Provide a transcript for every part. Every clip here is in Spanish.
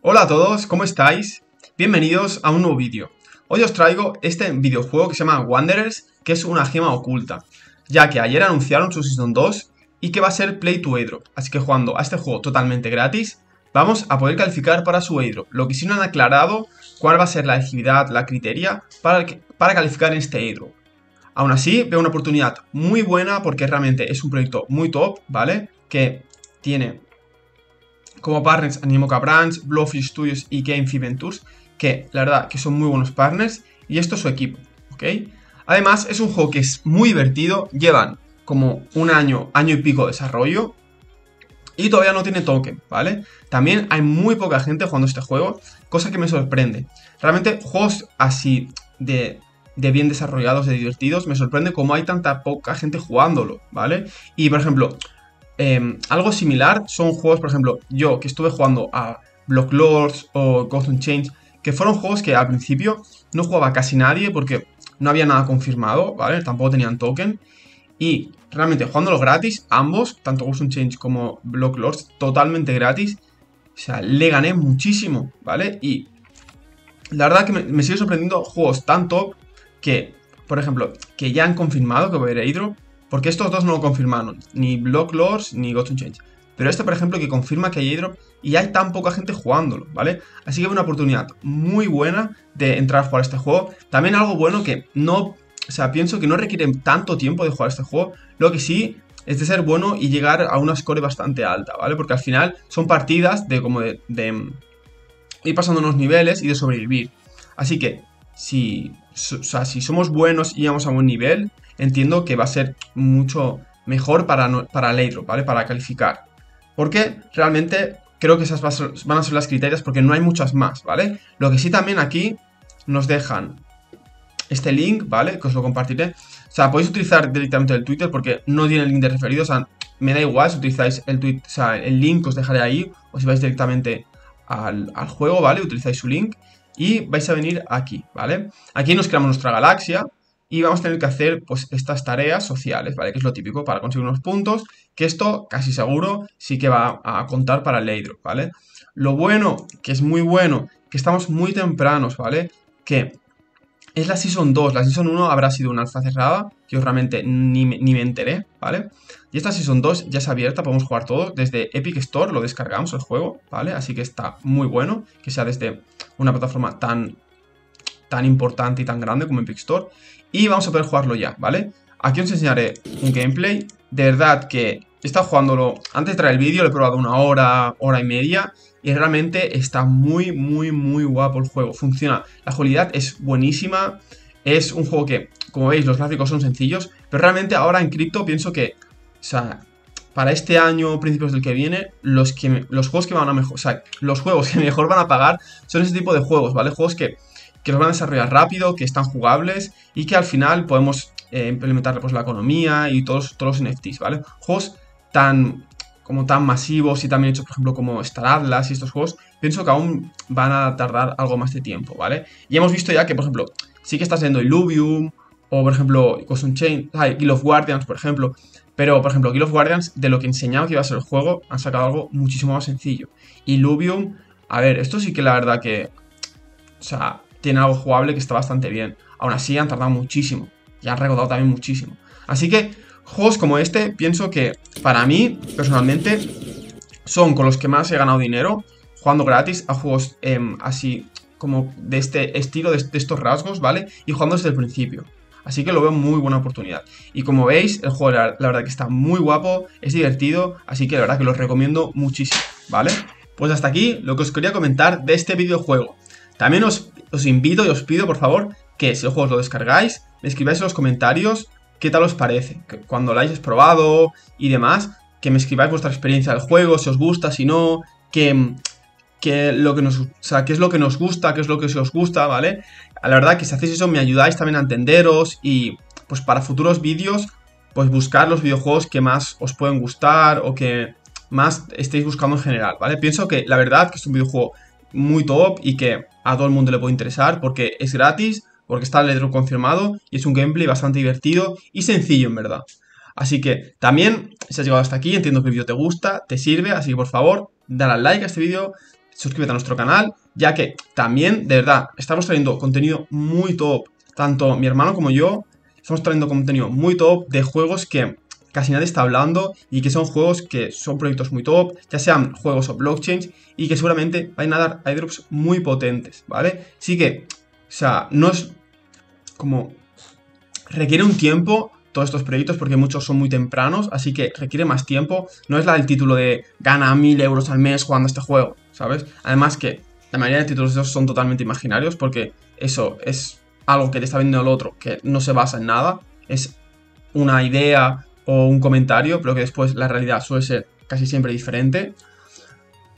Hola a todos, ¿cómo estáis? Bienvenidos a un nuevo vídeo. Hoy os traigo este videojuego que se llama Wanderers, que es una gema oculta, ya que ayer anunciaron su Season 2 y que va a ser Play to Airdrop, así que jugando a este juego totalmente gratis, vamos a poder calificar para su Airdrop, lo que sí no han aclarado cuál va a ser la elegibilidad, la criteria para, para calificar en este Airdrop. Aún así, veo una oportunidad muy buena porque realmente es un proyecto muy top, ¿vale? Que tiene como partners Animoca Brands, Blowfish Studios y Game Ventures, que la verdad que son muy buenos partners, y esto es su equipo, ¿ok? Además, es un juego que es muy divertido, llevan como un año, año y pico de desarrollo, y todavía no tiene token, ¿vale? También hay muy poca gente jugando este juego, cosa que me sorprende. Realmente, juegos así de, de bien desarrollados, de divertidos, me sorprende cómo hay tanta poca gente jugándolo, ¿vale? Y por ejemplo, Em, algo similar son juegos, por ejemplo, yo que estuve jugando a Block Lords o Ghost Change, que fueron juegos que al principio no jugaba casi nadie porque no había nada confirmado, ¿vale? Tampoco tenían token. Y realmente jugándolo gratis, ambos, tanto Ghost Change como Block Lords, totalmente gratis. O sea, le gané muchísimo, ¿vale? Y la verdad que me, sigue sorprendiendo juegos tan top que, por ejemplo, que ya han confirmado que va a haber Hydro porque estos dos no lo confirmaron, ni Block Lords ni Ghost Change. Pero este, por ejemplo, que confirma que hay airdrop y hay tan poca gente jugándolo, ¿vale? Así que una oportunidad muy buena de entrar a jugar este juego. También algo bueno que no, o sea, pienso que no requiere tanto tiempo de jugar este juego. Lo que sí es de ser bueno y llegar a una score bastante alta, ¿vale? Porque al final son partidas de como de, de ir pasando unos niveles y de sobrevivir. Así que si, o sea, si somos buenos y vamos a buen nivel, entiendo que va a ser mucho mejor para, para el airdrop, ¿vale? Para calificar. Porque realmente creo que esas van a ser las criterias porque no hay muchas más, ¿vale? Lo que sí también aquí nos dejan este link, ¿vale? Que os lo compartiré. O sea, podéis utilizar directamente el Twitter porque no tiene el link de referido. O sea, me da igual si utilizáis el, tweet, o sea, el link que os dejaré ahí o si vais directamente al juego, ¿vale? Utilizáis su link y vais a venir aquí, ¿vale? Aquí nos creamos nuestra galaxia, y vamos a tener que hacer pues estas tareas sociales, ¿vale? Que es lo típico para conseguir unos puntos, que esto casi seguro sí que va a contar para el airdrop, ¿vale? Lo bueno, que es muy bueno, que estamos muy tempranos, ¿vale? Que es la Season 2, la Season 1 habrá sido una alfa cerrada, yo realmente ni, ni me enteré, ¿vale? Y esta Season 2 ya es abierta, podemos jugar todos, desde Epic Store lo descargamos el juego, ¿vale? Así que está muy bueno que sea desde una plataforma tan tan importante y tan grande como Epic Store. Y vamos a poder jugarlo ya, ¿vale? Aquí os enseñaré un gameplay. De verdad que he estado jugándolo antes de traer el vídeo, lo he probado una hora, hora y media. Y realmente está muy, muy, muy guapo el juego. Funciona. La jugabilidad es buenísima. Es un juego que, como veis, los gráficos son sencillos. Pero realmente ahora en cripto pienso que, o sea, para este año, principios del que viene, los, que, los juegos que van a mejor, o sea, los juegos que mejor van a pagar son ese tipo de juegos, ¿vale? Juegos que que los van a desarrollar rápido, que están jugables y que al final podemos eh, implementar pues, la economía y todos, todos los NFTs, ¿vale? Juegos tan como tan masivos y también hechos, por ejemplo, como Star Atlas y estos juegos, pienso que aún van a tardar algo más de tiempo, ¿vale? Y hemos visto ya que, por ejemplo, sí que está saliendo Illuvium, o por ejemplo, Ghost Chain, Guild of Guardians, por ejemplo, pero, por ejemplo, Guild of Guardians, de lo que enseñaba que iba a ser el juego, han sacado algo muchísimo más sencillo. Illuvium, a ver, esto sí que la verdad que, o sea, tiene algo jugable que está bastante bien. Aún así han tardado muchísimo y han regodado también muchísimo. Así que juegos como este pienso que para mí, personalmente, son con los que más he ganado dinero jugando gratis a juegos em, así como de este estilo, de, estos rasgos, ¿vale? Y jugando desde el principio. Así que lo veo muy buena oportunidad. Y como veis, el juego la, verdad que está muy guapo, es divertido, así que la verdad que lo recomiendo muchísimo, ¿vale? Pues hasta aquí lo que os quería comentar de este videojuego. También os, invito y os pido, por favor, que si el juego os lo descargáis, me escribáis en los comentarios qué tal os parece, cuando lo hayáis probado y demás, que me escribáis vuestra experiencia del juego, si os gusta, si no, que, lo que nos, o sea, qué es lo que nos gusta, qué es lo que os gusta, ¿vale? La verdad que si hacéis eso me ayudáis también a entenderos y pues para futuros vídeos, pues buscar los videojuegos que más os pueden gustar o que más estéis buscando en general, ¿vale? Pienso que la verdad que es un videojuego muy top y que a todo el mundo le puede interesar porque es gratis, porque está el letro confirmado y es un gameplay bastante divertido y sencillo en verdad. Así que también, si has llegado hasta aquí, entiendo que el vídeo te gusta, te sirve, así que por favor, dale al like a este vídeo, suscríbete a nuestro canal, ya que también, de verdad, estamos trayendo contenido muy top. Tanto mi hermano como yo estamos trayendo contenido muy top de juegos que casi nadie está hablando y que son juegos que son proyectos muy top, ya sean juegos o blockchains y que seguramente van a dar airdrops muy potentes, ¿vale? Así que, o sea, no es como... Requiere un tiempo todos estos proyectos porque muchos son muy tempranos, así que requiere más tiempo. No es la del título de gana mil euros al mes jugando este juego, ¿sabes? Además que la mayoría de títulos de esos son totalmente imaginarios porque eso es algo que te está viendo el otro, que no se basa en nada, es una idea o un comentario, pero que después la realidad suele ser casi siempre diferente.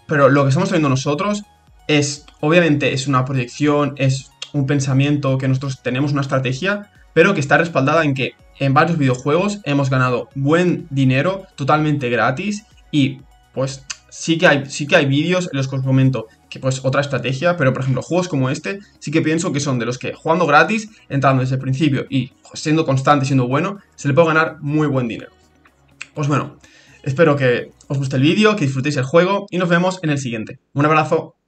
Pero lo que estamos trayendo nosotros es, obviamente, es una proyección, es un pensamiento que nosotros tenemos una estrategia, pero que está respaldada en que en varios videojuegos hemos ganado buen dinero totalmente gratis y pues sí que hay, sí que hay vídeos en los que os comento que pues otra estrategia, pero por ejemplo juegos como este sí que pienso que son de los que jugando gratis, entrando desde el principio y siendo constante, siendo bueno, se le puede ganar muy buen dinero. Pues bueno, espero que os guste el vídeo, que disfrutéis el juego y nos vemos en el siguiente. Un abrazo.